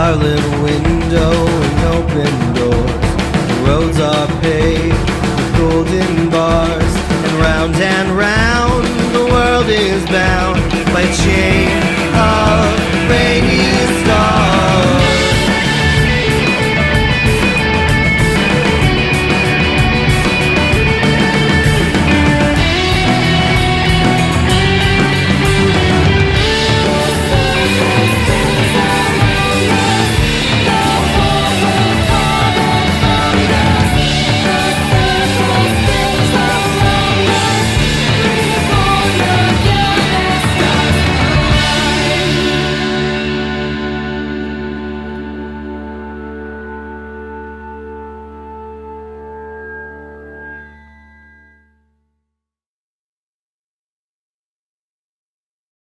our little window and open doors. The roads are paved with golden bars, and round and round the world is bound by chains.